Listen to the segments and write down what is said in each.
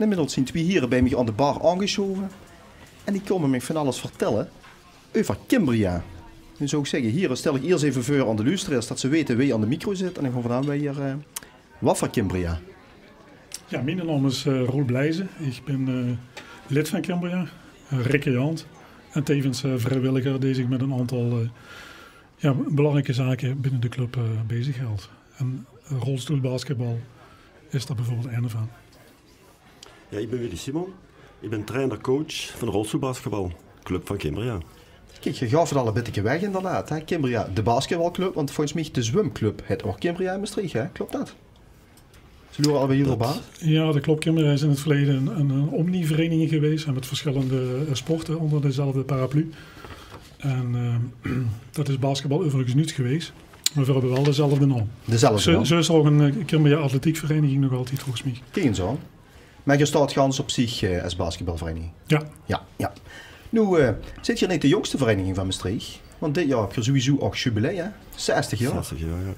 En inmiddels zien twee hier bij mij aan de bar aangeschoven. En die komen me van alles vertellen over Kimbria. Nu zou ik zeggen, hier stel ik eerst even voor aan de luisteraars dat ze weten wie aan de micro zit. En dan gaan we vandaan bij hier, eh, wat voor Kimbria? Ja, mijn naam is uh, Roel Blijzen. Ik ben uh, lid van Cambria, uh, recreant. En tevens vrijwilliger die zich met een aantal ja, belangrijke zaken binnen de club bezighoudt. En rolstoelbasketbal is daar bijvoorbeeld een van. Ja, ik ben Willy Simon. Ik ben trainer-coach van de rolstoelbasketbal, club van Cambria. Kijk, je gaf het al een beetje weg inderdaad. Hè? Cambria, de basketbalclub, want volgens mij de zwemclub het ook Cambria in Maastricht, hè? klopt dat? Ze loeren alweer hier op aan? Ja, dat klopt. Cambria is in het verleden een, een, een omni-vereniging geweest met verschillende eh, sporten onder dezelfde paraplu. En uh, dat is basketbal overigens niet geweest. Maar we hebben wel dezelfde naam. Dezelfde naam? Zo, is er ook een uh, Cambria atletiekvereniging nog altijd volgens mij. Kijk zo. Maar je staat gans op zich uh, als basketbalvereniging? Ja. Ja, ja. Nu uh, zit je niet de jongste vereniging van Maastricht. Want dit jaar heb je sowieso ook jubileum, hè? 60 jaar. 60 jaar, ja.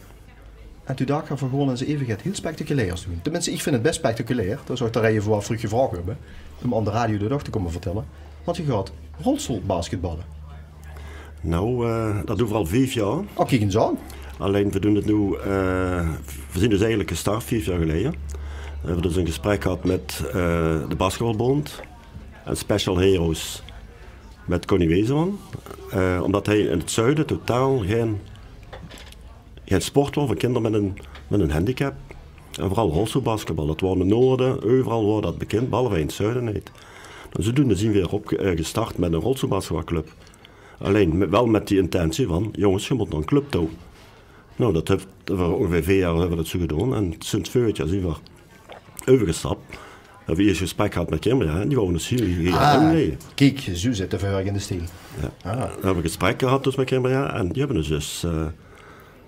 En toen dacht ik van gewoon in zijn eeuwigheid heel spectaculairs doen. Tenminste, ik vind het best spectaculair. Daar zou ik daar even voor vroeg gevraagd hebben. Om aan de radio de dag te komen vertellen. Want je gaat rolstoelbasketballen. Nou, uh, dat doen we al vijf jaar. Kijk eens aan. Alleen we doen het nu, uh, we zijn dus eigenlijk gestart vijf jaar geleden. We hebben dus een gesprek gehad met uh, de basketbalbond en Special Heroes met Connie Wezenman. omdat hij in het zuiden totaal geen geen sport voor kinderen met een, met een handicap. En vooral rolstoelbasketbal. Dat wordt in het noorden, overal wordt dat bekend, behalve in het zuiden niet. Dus zodoende zien we weer opgestart met een rolstoelbasketbalclub. Alleen wel met die intentie van, jongens, je moet naar een club toe. Nou, dat heeft, voor ongeveer vier jaar hebben we dat zo gedaan. En sinds vorig jaar zijn we overgestapt. We hebben eerst gesprek gehad met kinderen en die wonen dus hier, hier ah, Kijk, zo zit de in de stil. Ja. Ah. We hebben gesprek gehad dus met kinderen en die hebben dus... dus uh,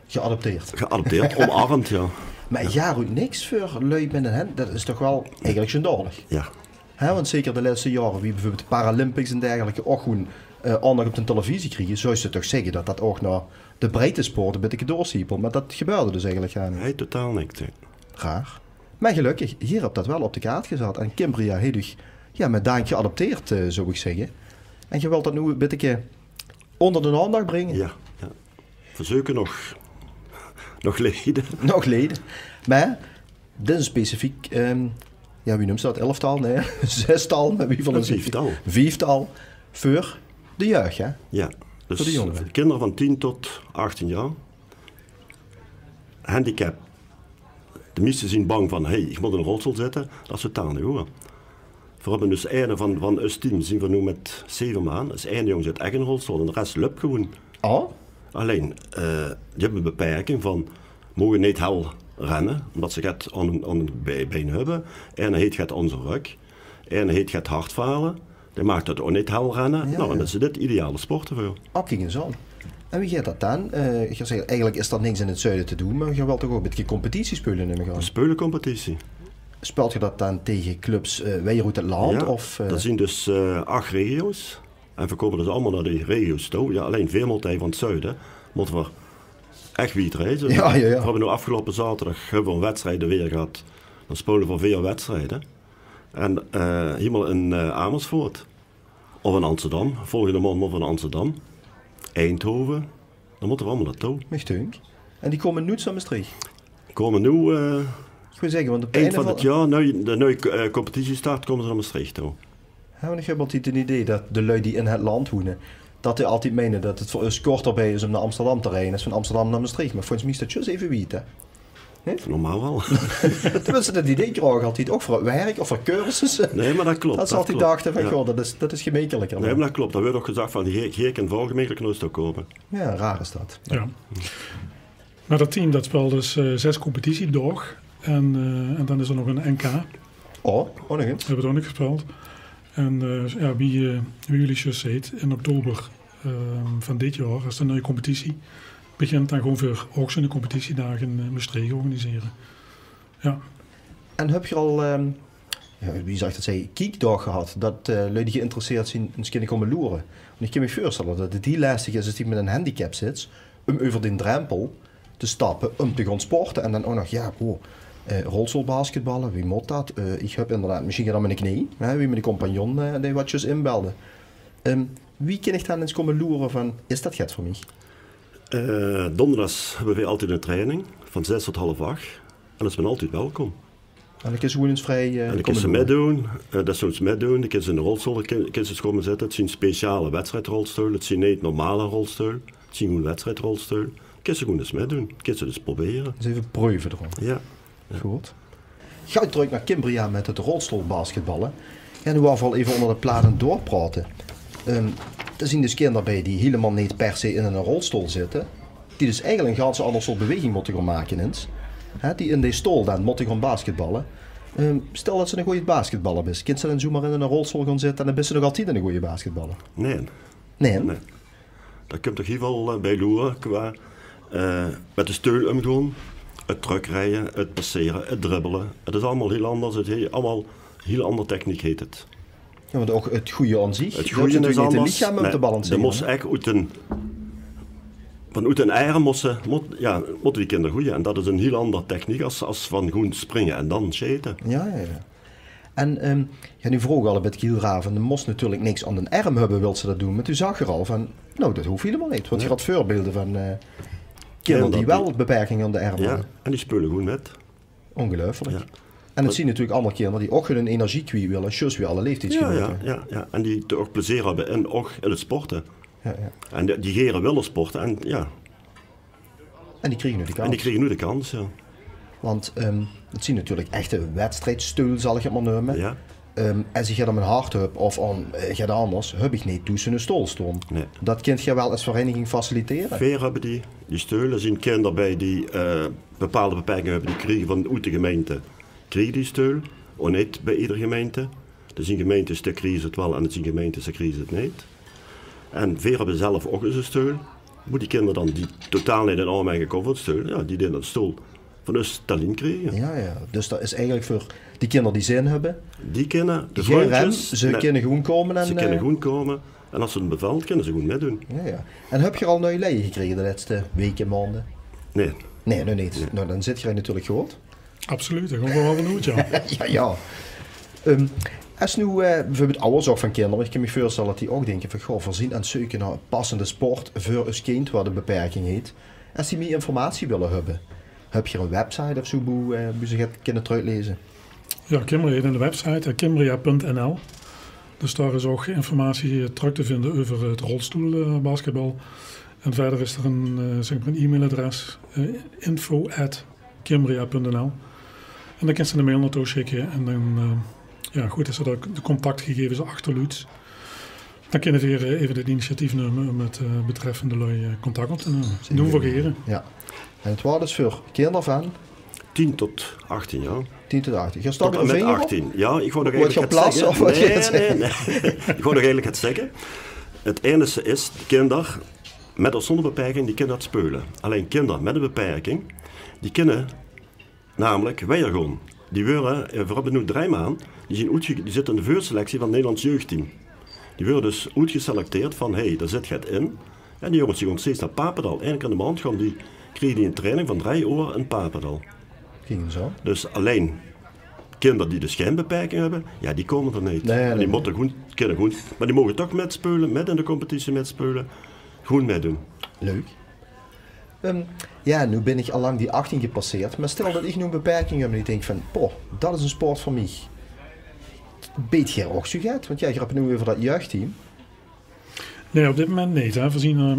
Geadopteerd. Geadopteerd, omarmd, ja. Maar ja, goed, niks voor lui een hand, dat is toch wel eigenlijk schandalig. Ja. He, want zeker de laatste jaren, wie bijvoorbeeld de Paralympics en dergelijke ook gewoon uh, aandacht op de televisie krijgen, zou je toch zeggen dat dat ook naar de breedte sport een beetje doorsiepelt. Maar dat gebeurde dus eigenlijk niet. Nee, totaal niks. Raar. Maar gelukkig, hier heb dat wel op de kaart gezet. En Kimbria heeft ja, met Daan geadopteerd, uh, zou ik zeggen. En je wilt dat nu een beetje onder de aandacht brengen. Ja, ja. Verzoeken nog nog leden. Nog leden. Maar dit is specifiek, um, ja, wie noemt ze dat? Elftal? Nee, zestal. Met wie van een vijftal. Vijftal voor de jeugd, hè? Ja. Dus voor de jongeren. kinderen van 10 tot 18 jaar. Handicap. De meesten zijn bang van, hey, ik moet een rolstoel zitten. Dat is totaal niet hoor. We hebben dus einde van, van ons team zien we nu met zeven maanden. Dus één jongen zit echt een en de rest lukt gewoon. Oh? Alleen, uh, je hebt een beperking van, mogen niet hel rennen, omdat ze het aan, aan het been hebben. En heet het onze rug. En heet het hardvaren. Die maakt het ook niet hel rennen. Ja, nou, en dat is dit ideale sport ervoor. Oké, okay, zo. En wie gaat dat dan? Uh, je zegt, eigenlijk is dat niks in het zuiden te doen, maar je wilt toch ook een beetje competitie spelen in gaan? Spelen competitie. Speelt je dat dan tegen clubs uh, uit het land? Ja, of, uh... dat zijn dus acht regio's. En we komen dus allemaal naar die regio's toe. Ja, alleen Veermaltij van het zuiden moeten we echt wiet reizen. Ja, ja, ja. We hebben nu afgelopen zaterdag hebben we wedstrijden weer gehad. Dan spolen we vier wedstrijden. En helemaal in Amersfoort. Of in Amsterdam. Volgende maand moeten we Amsterdam. Eindhoven. Dan moeten we allemaal naartoe. Mechtünk. En die komen nu naar Maastricht? Die komen nu... Uh, ik wil zeggen, want op eind van het jaar, nu de nieuwe competitie start, komen ze naar Maastricht toe. Ja, ik heb altijd een idee dat de lui die in het land wonen, dat die altijd menen dat het voor ons korter bij is om naar Amsterdam te rijden, als van Amsterdam naar Maastricht. Maar volgens mij is dat juist even weten. Normaal wel. Tenminste, dat idee krijgen altijd ook voor het werk of voor cursussen. Nee, maar dat klopt. Dat ze altijd dachten van, goh, dat is, dat is gemeentelijker. Nee, maar dat klopt. Dat werd ook gezegd van, hier, kan vol gemeentelijk ook komen. Ja, raar is dat. Ja. Maar dat team dat speelt dus uh, zes competitiedag. En, uh, en dan is er nog een NK. Oh, oh nog eens. We hebben het ook nog gespeeld. En uh, ja, wie, uh, wie jullie just heet, in oktober uh, van dit jaar, als de nieuwe competitie begint, dan gewoon voor ook zo'n competitiedagen in Maastricht organiseren. Ja. En heb je al, ja, wie zegt dat zei, kiekdag gehad, dat uh, jullie geïnteresseerd zijn in kunnen komen loeren? Want ik kan me voorstellen dat het heel lastig is als die met een handicap zit, om over die drempel te stappen, om te gaan sporten en dan ook nog, ja, wow, Uh, rolstoelbasketballen, wie moet dat? Ik heb inderdaad misschien aan mijn knie, hè, wie mijn compagnon uh, die watjes inbelde. Um, wie kan ik dan eens komen loeren van, is dat get voor mij? Uh, donderdags hebben we altijd een training van 6 tot half 8. En dat is men altijd welkom. En dan kun je gewoon vrij uh, En kun ze meedoen, uh, dat ze meedoen. Kun ze in de rolstoel kun ze komen zitten. Het zijn speciale wedstrijdrolstoel. Het zijn niet normale rolstoel. Het zijn gewoon wedstrijdrolstoel. Ze gewoon eens meedoen. Ze dus proberen. Dus even proeven erom. Ja. ja. Goed. Ga ik terug naar Kimbria met het rolstoelbasketballen. En nu al even onder de platen doorpraten. Um, er zijn dus kinderen bij die helemaal niet per se in een rolstoel zitten. Die dus eigenlijk een ganz ander soort beweging moeten gaan maken. Eens. Die in die stoel dan moeten gaan basketballen. Um, stel dat ze een goede basketballer is. Kind ze dan zomaar in een rolstoel gaan zitten en dan is ze nog altijd een goede basketballer? Nee. Nee? nee. Dat komt toch in ieder geval bij loeren qua uh, met de steun omgaan. Het terugrijden, het passeren, het dribbelen. Het is allemaal heel anders. Het is allemaal heel andere techniek heet het. Ja, maar ook het goede aan zich. Het goede is anders. Het lichaam nee, te balanceren. Je moest echt uit een... Van uit een eieren moesten, moet, ja, moeten die kinderen groeien. En dat is een heel andere techniek als, als van gewoon springen en dan scheten. Ja, ja, ja. En um, ja, nu vroeg al een beetje Kielraven, de moest natuurlijk niks aan de arm hebben, wil ze dat doen. Maar toen zag je al van, nou, dat hoeft helemaal niet. Want je had voorbeelden van uh, kinderen die wel beperkingen aan de arm ja, hadden. en die spelen goed met. Ongelooflijk. Ja. En het zien natuurlijk allemaal kinderen die ook hun energie kwijt willen, zoals we alle leeftijdsgenoten. Ja, ja, ja, en die toch plezier hebben en ook in het sporten. Ja, ja. En die, geren willen sporten en ja. En die kregen nu de kans. En die kregen nu de kans, ja. Want um, het zien natuurlijk echte wedstrijdsteul, zal ik het maar noemen. Ja. Um, en ze gaat om een hart heb of om uh, gaat anders, heb ik niet tussen een stoel. Nee. Dat kind je wel als vereniging faciliteren. Veer hebben die, die steulen. zien kinderen bij die uh, bepaalde beperkingen hebben, die krijgen van de gemeente die steun, of niet bij iedere gemeente. Er zijn gemeentes die krijgen het wel en er zijn gemeentes die krijgen het niet. En Veer hebben zelf ook eens een steun. Moet die kinderen dan die totaal niet in arm gekomen steun, ja, die deden dat stoel van ons Stalin krijgen. Ja, ja, dus dat is eigenlijk voor die kinderen die zin hebben. Die de Geen vriendjes. Rem, ze nee, kunnen gewoon komen. En, ze kunnen gewoon komen. En als ze het bevalt, kunnen ze gewoon meedoen. Ja, ja. En heb je al nieuwe leien gekregen de laatste weken, maanden? Nee. Nee, nu niet. Nee. Nou, dan zit je natuurlijk goed. Absoluut, dat gewoon wel benieuwd, ja. ja, ja. Um, als nu uh, bijvoorbeeld ouders ook van kinderen, ik kan me voorstellen dat die ook denken van, goh, voorzien aan zoeken naar een passende sport voor een kind wat een beperking heeft. Als die meer informatie willen hebben, heb je een website of zo hoe uh, ze het kunnen teruglezen? Ja, Kimbria heeft een website, kimbria.nl. Dus daar is ook informatie terug te vinden over het rolstoelbasketbal. En verder is er een, uh, zeg maar een e-mailadres, uh, info at. En dan kan ze een mail naartoe schikken. En dan, uh, ja goed, is er de contactgegevens achterluids. Dan kunnen we weer even het initiatief nemen met uh, betreffende lui contact op te nemen. Dat doen we geren. Ja. En het was dus voor kinderen van? 10 tot 18 jaar. 10 tot 18. Je staat met 18. Ja, ik wou nog eigenlijk het zeggen. Of nee, nee, nee, nee. ik wou nog eigenlijk het zeggen. Het enige is, de kinderen met of zonder beperking, die kunnen dat spelen. Alleen kinderen met een beperking, die kunnen namelijk weer gewoon. Die we hebben nu drie maanden, die, zijn uitge, die zitten in de voorselectie van het Nederlands jeugdteam. Die worden dus uitgeselecteerd van, hé, hey, daar zit het in. En die jongens die gaan steeds naar Papendal. Keer in de maand gaan die, krijgen die een training van drie uur in Papendal. Ging zo. Dus alleen kinderen die dus geen beperking hebben, ja, die komen er niet. Nee, nee, en die moeten gewoon, kunnen gewoon, maar die mogen toch metspelen, met in de competitie metspelen, gewoon meedoen. Leuk. Um, ja, nu ben ik al lang die 18 gepasseerd. Maar stel dat ik nu een beperking heb en ik denk van, poh, dat is een sport voor mij. Beet jij ook zo gaat? Want jij gaat nu over dat jeugdteam. Nee, op dit moment niet. Hè. We zien uh,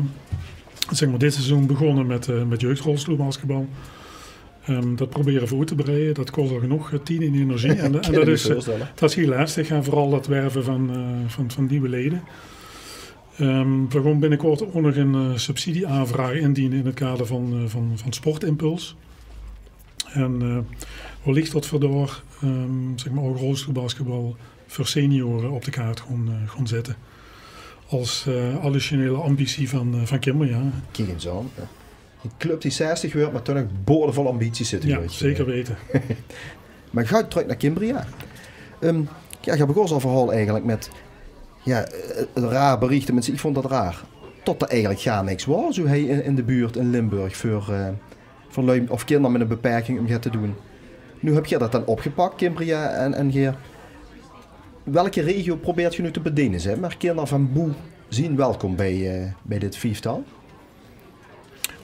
zeg maar, dit seizoen begonnen met, uh, met jeugdrolstoelbasketbal. Um, dat proberen voor te breiden, dat kost al genoeg uh, tien in energie. en, en dat, is, dat is heel lastig. En vooral dat werven van, van, van nieuwe leden. Um, we gaan binnenkort ook nog een uh, subsidieaanvraag indienen in het kader van, uh, van, van Sportimpuls. En uh, wellicht dat we daar um, zeg maar ook rolstoelbasketbal voor senioren op de kaart gaan, gaan zetten. Als additionele ambitie van, van Kimmer, ja. Kijk eens aan. Een club die 60 wordt, maar toch nog boordevol ambities zitten. Ja, zeker weten. maar ga terug naar Kimbria. Um, ja, ik heb ook al verhaal eigenlijk met ja, raar berichten. Mensen, ik vond dat raar. Tot er eigenlijk gaan niks was. Zo hij in, de buurt in Limburg voor, uh, voor of kinderen met een beperking om dat te doen. Nu heb je dat dan opgepakt, Kimbria en, en Geer. Welke regio probeert je nu te bedienen? Zeg? Maar kinderen van Boe zien welkom bij, bij dit vijftal.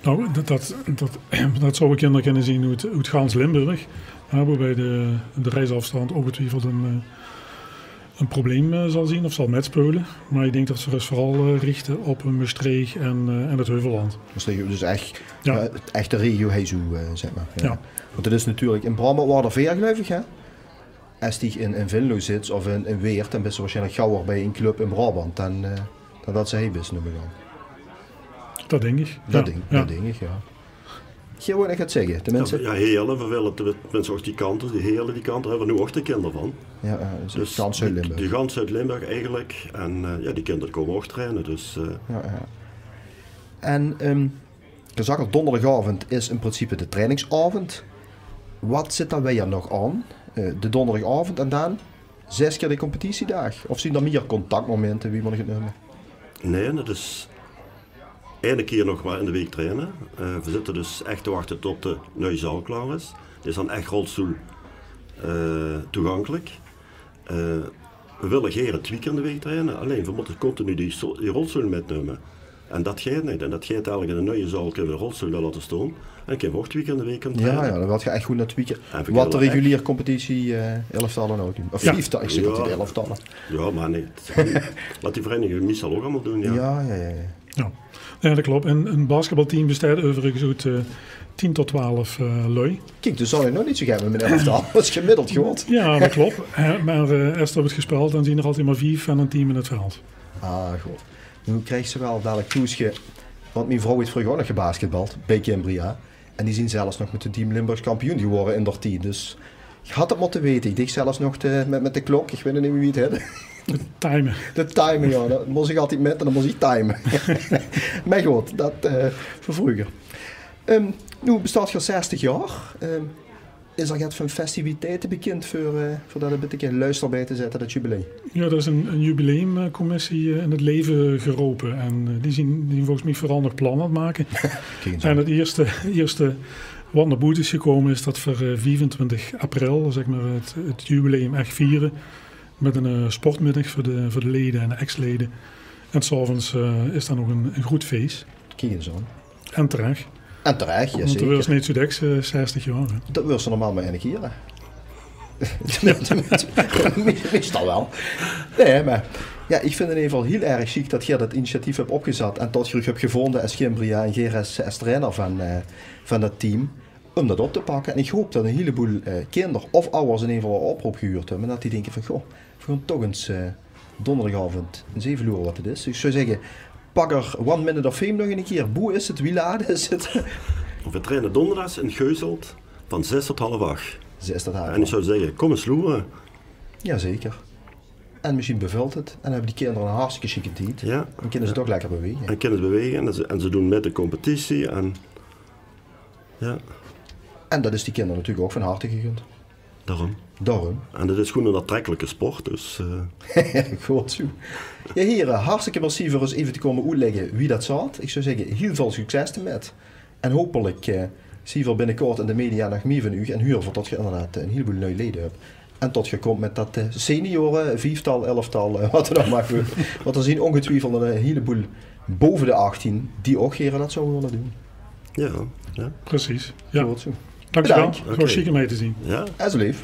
Nou, dat, dat, dat, dat zou kinderen kunnen zien hoe hoe het Gaans Limburg, waarbij de, de reisafstand ongetwijfeld een, eh, een probleem uh, zal zien of zal metspeulen. Maar ik denk dat ze dus vooral uh, richten op een Maastricht en, en het Heuvelland. Maastricht, dus echt, ja. het echte regio Hezu, zeg maar. Ja. ja. Want het is natuurlijk in geloof ik, hè? Als die in, in Venlo zit of in, in Weert, dan ben je waarschijnlijk gauwer bij een club in Brabant dan, dan dat ze hij is noemen dan. Dat denk ik. Dat, denk, dat denk ik, ja. Wil ik het zeggen. De mensen... Ja, heerlijk. We willen tenminste ook die kanten, die heerlijke die kanten, hebben we nu ook de kinderen van. Ja, uh, dus gans uit Limburg. Die, die gans uit Limburg eigenlijk. En uh, ja, die kinderen komen ook trainen. Dus, uh... ja, ja. En um, de zag donderdagavond is in principe de trainingsavond. Wat zit daar weer nog aan? de donderdagavond en dan zes keer de competitiedag? Of zien er meer contactmomenten, wie moet ik het noemen? Nee, dat is Eén keer nog maar in de week trainen. Uh, we zitten dus echt te wachten tot de nieuwe zaal klaar is. Het is dan echt rolstoel uh, toegankelijk. Uh, we willen geen twee keer in de week trainen, alleen we moeten continu die, die rolstoel metnemen. En dat gaat niet. En dat gaat eigenlijk in een nieuwe zaal kunnen we de rolstoel laten staan. En ik heb ook twee keer in de week trainen. Ja, ja dan wil je echt goed naar twee keer. Wat de reguliere echt... competitie uh, elftallen ook doen. Of ja. vijftal, ik zeg ja. elftallen. Ja, maar niet. Laat die vereniging meestal ook allemaal doen. Ja, ja, ja. ja. ja. Ja, dat klopt. En een basketbalteam bestaat overigens uit uh, 10 tot 12 uh, lui. Kijk, dus zal je nog niet zo gaan met mijn elftal. Dat is gemiddeld gewoon. Ja, dat klopt. Maar uh, als er wordt gespeeld, dan zien er altijd maar vier van een team in het veld. Ah, goed. Nu krijgt ze wel dadelijk toesche. Want mijn vrouw heeft vroeger ook nog gebasketbald bij Cambria. En die zien zelfs nog met het team Limburg kampioen geworden in dat team. Dus je had het moeten weten. Ik dicht zelfs nog te, met, met de klok. Ik weet niet wie het hebben. De timen. De timen, ja. Dat moest ik altijd met en dan moest ik timen. maar goed, dat uh, voor vroeger. Um, nu bestaat je 60 jaar. Um, is er gaat van festiviteiten bekend voor, uh, voor dat een beetje luister bij te zetten, dat jubileum? Ja, er is een, een jubileumcommissie uh, in het leven geroepen. En uh, die, zien, die volgens mij vooral nog plannen aan het maken. en het eerste, eerste wat naar boete is gekomen is dat voor 24 april, zeg maar, het, het jubileum echt vieren met een uh, sportmiddag voor de, voor de leden en de ex-leden. En s'avonds uh, is dan nog een, een goed feest. Kijk zo. En terecht. En terecht, ja Want zeker. Want er was niet zo deks, uh, 60 jaar. Dat wil ze normaal maar keer. Meestal wel. Nee, maar ja, ik vind het in ieder geval heel erg chic dat je dat initiatief hebt opgezet en tot je hebt gevonden als Gimbria en Geres als trainer van, uh, van dat team om dat op te pakken. En ik hoop dat een heleboel uh, kinderen of ouders in ieder geval een oproep gehuurd hebben. En dat die denken van, goh, gaan toch eens uh, donderdagavond een zeven uur wat het is. Dus ik zou zeggen, pak er One Minute of Fame nog een keer. Boe is het, wie laat is het? We trainen donderdags in Geuzelt van 6 tot half 8. 6 tot half En ik zou zeggen, kom eens loeren. Jazeker. En misschien bevult het. En hebben die kinderen een hartstikke chique. Ja. En kunnen ze toch lekker bewegen. En kunnen ze bewegen. En ze, en ze doen met de competitie. En, ja. En dat is die kinderen natuurlijk ook van harte gegund. Daarom. Daarom. En het is gewoon een aantrekkelijke sport, dus... Uh... Goed zo. Ja, heren, hartstikke merci voor eens even te komen uitleggen wie dat zat. Ik zou zeggen, heel veel succes ermee. En hopelijk uh, zie je binnenkort in de media nog meer van u en huur voor tot je inderdaad een heleboel nieuwe leden hebt. En tot je komt met dat uh, senioren, vijftal, elftal, uh, wat er dan maar Want er zien ongetwijfeld een heleboel boven de 18 die ook heren dat zouden willen doen. Ja, ja. precies. Ja. Goed zo. Dankjewel. Het was chic om mee te zien. Ja. Alsjeblieft.